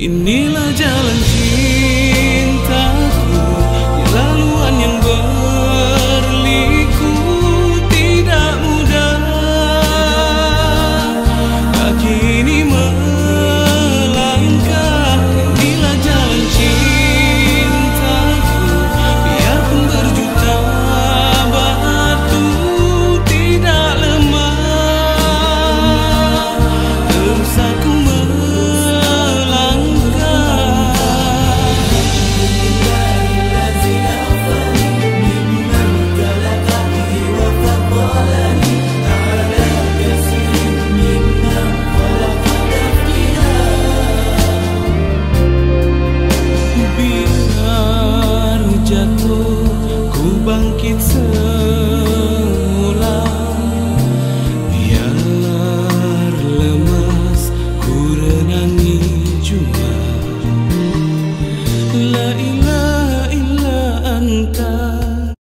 Inilah jalan La ilaha illa anta